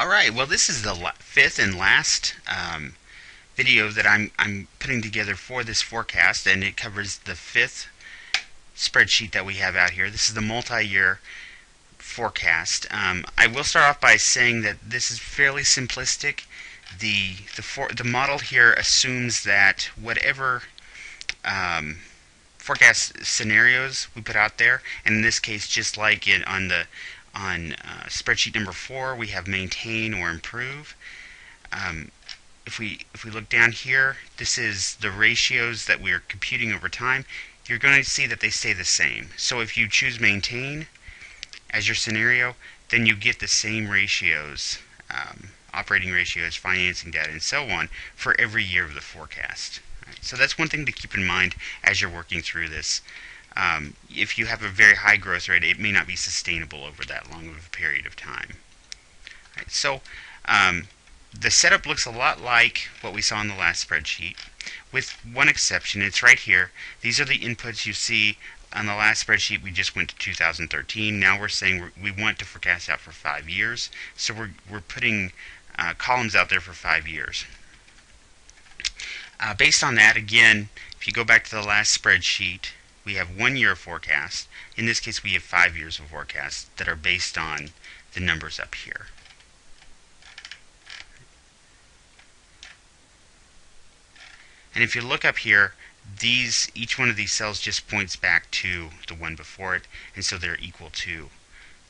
Alright, well this is the fifth and last um, video that I'm, I'm putting together for this forecast and it covers the fifth spreadsheet that we have out here. This is the multi-year forecast. Um, I will start off by saying that this is fairly simplistic. The, the, for, the model here assumes that whatever um, forecast scenarios we put out there, and in this case just like it on the on uh, spreadsheet number four, we have maintain or improve. Um, if we if we look down here, this is the ratios that we are computing over time. You're going to see that they stay the same. So if you choose maintain as your scenario, then you get the same ratios, um, operating ratios, financing data, and so on for every year of the forecast. Right? So that's one thing to keep in mind as you're working through this um, if you have a very high growth rate, it may not be sustainable over that long of a period of time. Right, so um, the setup looks a lot like what we saw in the last spreadsheet, with one exception. It's right here. These are the inputs you see on the last spreadsheet. We just went to 2013. Now we're saying we're, we want to forecast out for five years, so we're we're putting uh, columns out there for five years. Uh, based on that, again, if you go back to the last spreadsheet, we have one year forecast. In this case, we have five years of forecast that are based on the numbers up here. And if you look up here, these each one of these cells just points back to the one before it, and so they're equal to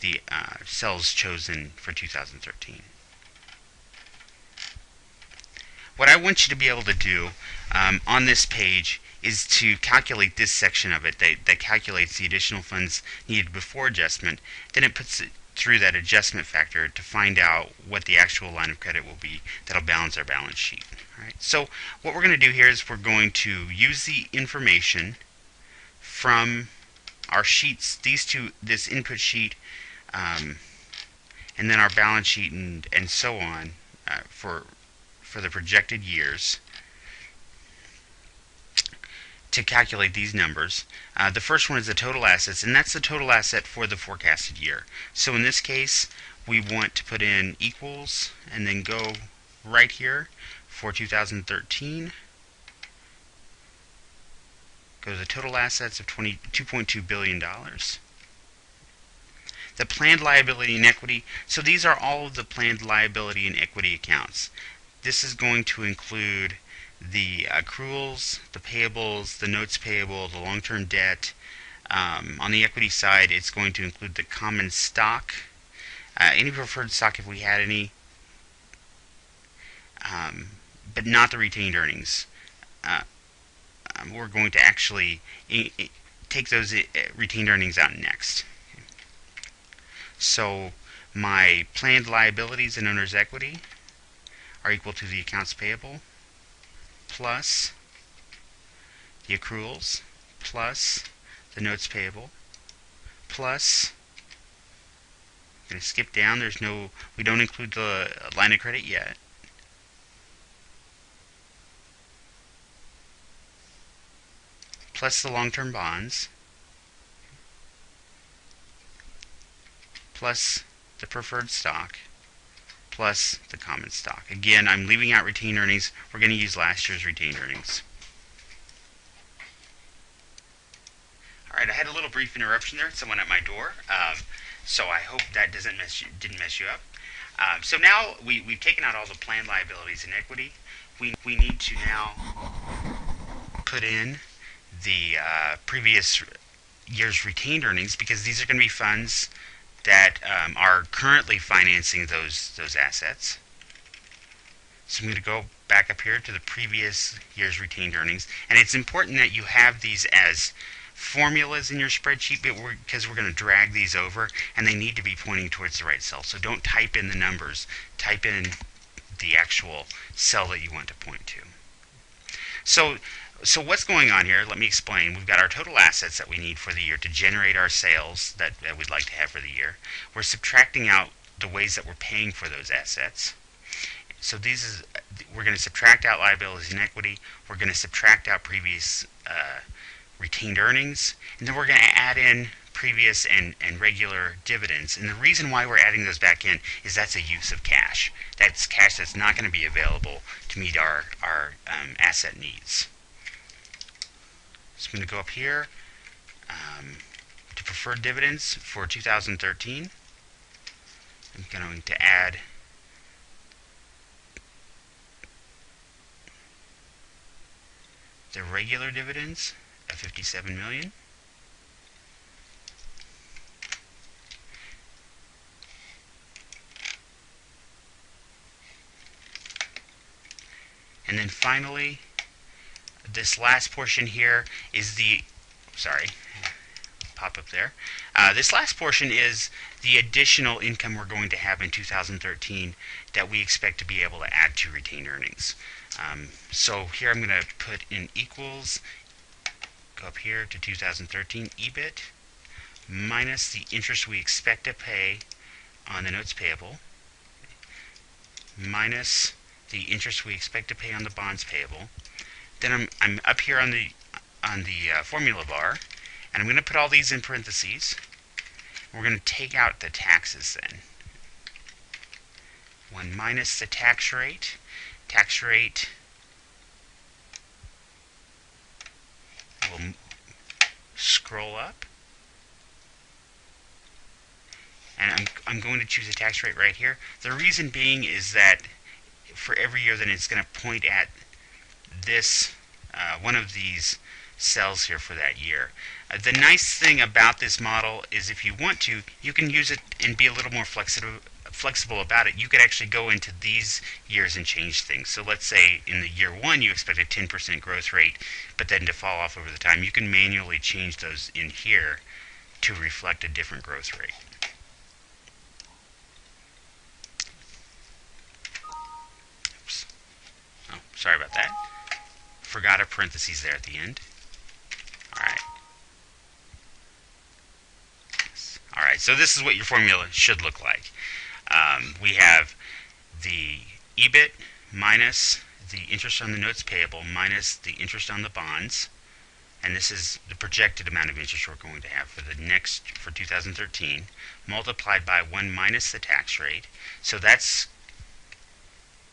the uh, cells chosen for 2013. What I want you to be able to do um, on this page is to calculate this section of it that, that calculates the additional funds needed before adjustment. Then it puts it through that adjustment factor to find out what the actual line of credit will be that'll balance our balance sheet. All right. So what we're going to do here is we're going to use the information from our sheets, these two, this input sheet, um, and then our balance sheet and, and so on uh, for, for the projected years to calculate these numbers. Uh, the first one is the total assets, and that's the total asset for the forecasted year. So in this case, we want to put in equals and then go right here for 2013. Go to the total assets of $2.2 billion. The planned liability and equity. So these are all of the planned liability and equity accounts. This is going to include the accruals, the payables, the notes payable, the long-term debt. Um, on the equity side, it's going to include the common stock, uh, any preferred stock if we had any, um, but not the retained earnings. Uh, um, we're going to actually take those uh, retained earnings out next. So my planned liabilities and owner's equity are equal to the accounts payable plus the accruals plus the notes payable plus going to skip down there's no we don't include the line of credit yet. Plus the long-term bonds. Plus the preferred stock plus the common stock. Again, I'm leaving out retained earnings. We're going to use last year's retained earnings. All right, I had a little brief interruption there. Someone at my door. Um, so I hope that doesn't mess you, didn't mess you up. Um, so now we, we've taken out all the planned liabilities and equity. We, we need to now put in the uh, previous year's retained earnings because these are going to be funds that um, are currently financing those those assets. So I'm going to go back up here to the previous year's retained earnings, and it's important that you have these as formulas in your spreadsheet because we're, we're going to drag these over, and they need to be pointing towards the right cell. So don't type in the numbers, type in the actual cell that you want to point to. So so what's going on here? Let me explain. We've got our total assets that we need for the year to generate our sales that, that we'd like to have for the year. We're subtracting out the ways that we're paying for those assets. So these is we're going to subtract out liabilities and equity. We're going to subtract out previous uh, retained earnings, and then we're going to add in previous and, and regular dividends. And the reason why we're adding those back in is that's a use of cash. That's cash that's not going to be available to meet our, our um, asset needs. So I'm going to go up here um, to preferred dividends for 2013. I'm going to add the regular dividends of 57 million. And then finally, this last portion here is the, sorry, pop up there. Uh, this last portion is the additional income we're going to have in 2013 that we expect to be able to add to retained earnings. Um, so here I'm going to put in equals, go up here to 2013 EBIT, minus the interest we expect to pay on the notes payable, minus the interest we expect to pay on the bonds payable. Then I'm, I'm up here on the on the uh, formula bar, and I'm going to put all these in parentheses. We're going to take out the taxes then. 1 minus the tax rate. Tax rate will scroll up. And I'm, I'm going to choose a tax rate right here. The reason being is that for every year then it's going to point at this, uh, one of these cells here for that year. Uh, the nice thing about this model is if you want to, you can use it and be a little more flexible flexible about it, you could actually go into these years and change things. So let's say in the year one you expect a 10% growth rate, but then to fall off over the time, you can manually change those in here to reflect a different growth rate. Forgot a parentheses there at the end. Alright. Alright, so this is what your formula should look like. Um, we have the EBIT minus the interest on the notes payable minus the interest on the bonds. And this is the projected amount of interest we're going to have for the next, for 2013, multiplied by 1 minus the tax rate. So that's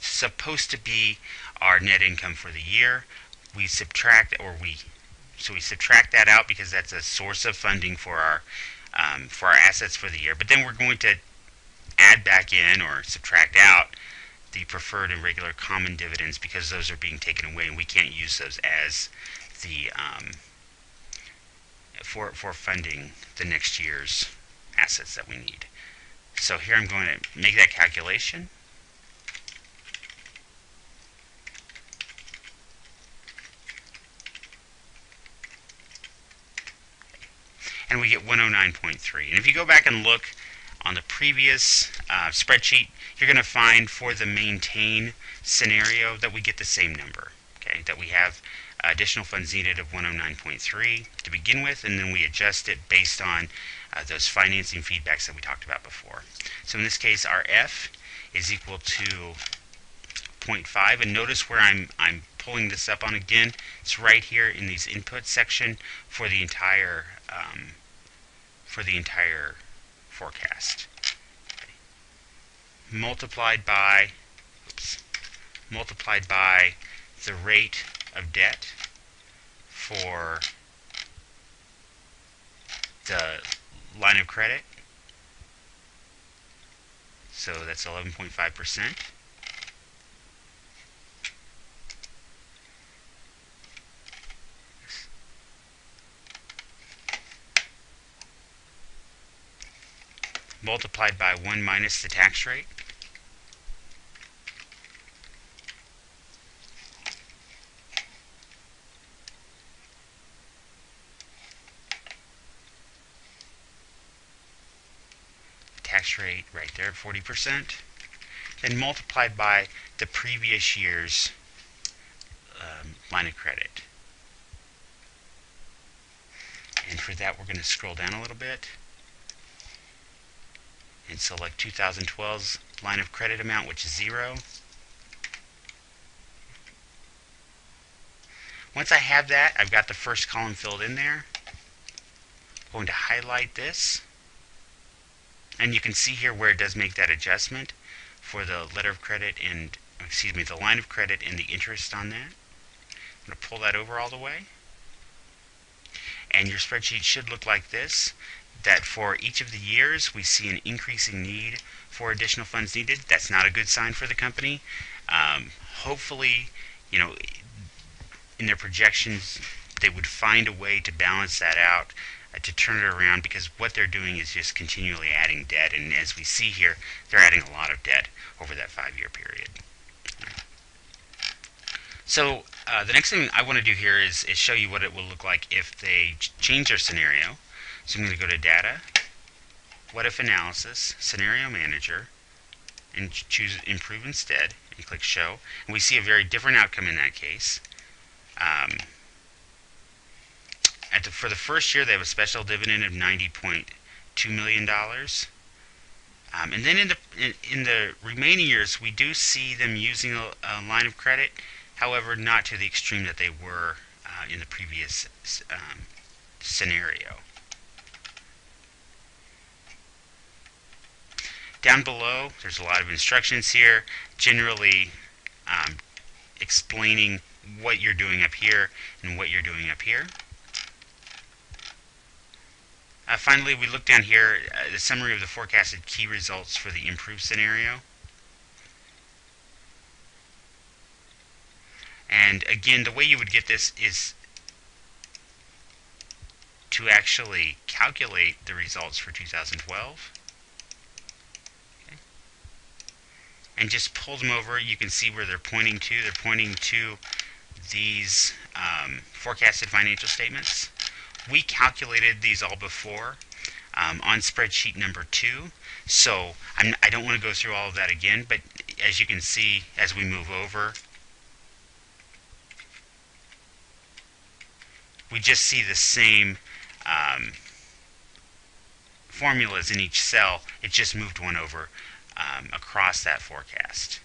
supposed to be our net income for the year. We subtract, or we, so we subtract that out because that's a source of funding for our, um, for our assets for the year. But then we're going to add back in or subtract out the preferred and regular common dividends because those are being taken away and we can't use those as the um, for for funding the next year's assets that we need. So here I'm going to make that calculation. And we get 109.3. And if you go back and look on the previous uh, spreadsheet, you're going to find for the maintain scenario that we get the same number, okay, that we have additional funds needed of 109.3 to begin with, and then we adjust it based on uh, those financing feedbacks that we talked about before. So in this case, our F is equal to 0.5, and notice where I'm, I'm pulling this up on again, it's right here in these input section for the entire um, for the entire forecast. Multiplied by, oops, multiplied by the rate of debt for the line of credit. So that's 11.5%. multiplied by 1 minus the tax rate. Tax rate right there 40%. Then multiplied by the previous year's um, line of credit. And for that, we're going to scroll down a little bit and select 2012's line of credit amount, which is zero. Once I have that, I've got the first column filled in there. I'm going to highlight this. And you can see here where it does make that adjustment for the letter of credit and, excuse me, the line of credit and the interest on that. I'm going to pull that over all the way. And your spreadsheet should look like this, that for each of the years we see an increasing need for additional funds needed. That's not a good sign for the company. Um, hopefully, you know, in their projections, they would find a way to balance that out, uh, to turn it around, because what they're doing is just continually adding debt. And as we see here, they're adding a lot of debt over that five-year period. So uh, the next thing I want to do here is, is show you what it will look like if they change their scenario. So I'm going to go to Data, What If Analysis, Scenario Manager, and choose Improve Instead, and click Show. And we see a very different outcome in that case. Um, the, for the first year, they have a special dividend of $90.2 million. Um, and then in the in, in, the remaining years, we do see them using a, a, line of credit, however, not to the extreme that they were uh, in the previous um, scenario. Down below, there's a lot of instructions here, generally um, explaining what you're doing up here and what you're doing up here. Uh, finally, we look down here, uh, the summary of the forecasted key results for the improved scenario. And again, the way you would get this is to actually calculate the results for 2012. Okay. And just pull them over. You can see where they're pointing to. They're pointing to these um, forecasted financial statements. We calculated these all before um, on spreadsheet number two, so I'm, I do not want to go through all of that again, but as you can see as we move over, we just see the same um, formulas in each cell. It just moved one over um, across that forecast.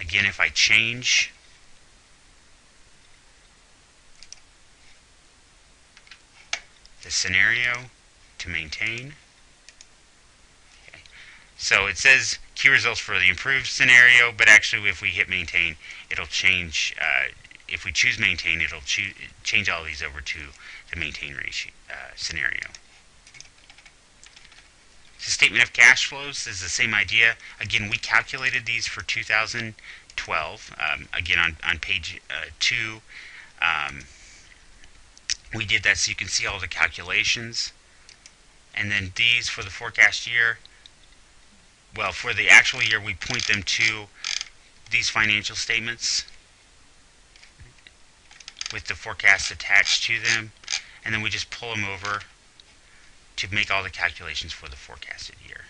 Again, if I change the scenario to maintain. Okay. So it says key results for the improved scenario, but actually if we hit maintain, it'll change, uh, if we choose maintain, it'll change all these over to the maintain ratio uh, scenario. The statement of cash flows is the same idea. Again, we calculated these for 2012. Um, again, on, on page uh, 2, um, we did that so you can see all the calculations. And then these for the forecast year, well, for the actual year, we point them to these financial statements with the forecast attached to them. And then we just pull them over to make all the calculations for the forecasted year.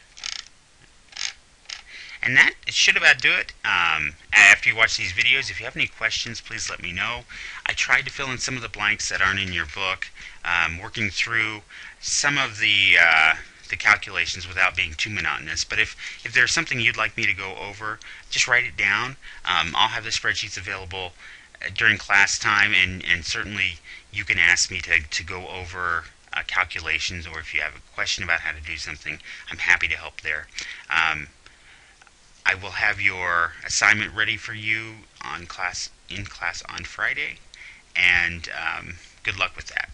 And that should about do it. Um, after you watch these videos, if you have any questions, please let me know. I tried to fill in some of the blanks that aren't in your book, um, working through some of the uh, the calculations without being too monotonous. But if, if there's something you'd like me to go over, just write it down. Um, I'll have the spreadsheets available uh, during class time, and, and certainly you can ask me to, to go over uh, calculations, or if you have a question about how to do something, I'm happy to help there. Um, I will have your assignment ready for you on class in class on Friday, and um, good luck with that.